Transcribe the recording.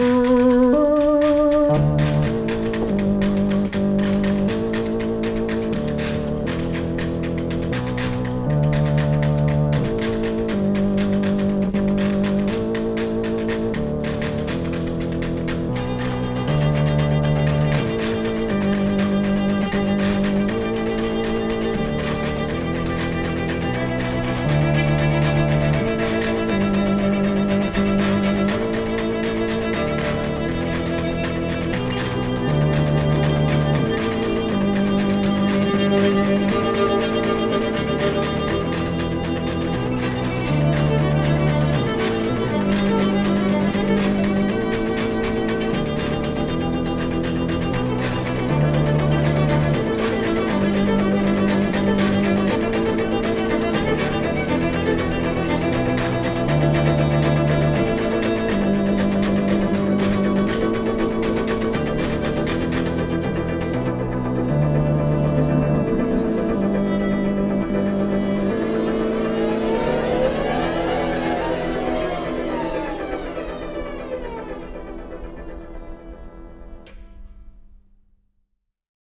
Bye.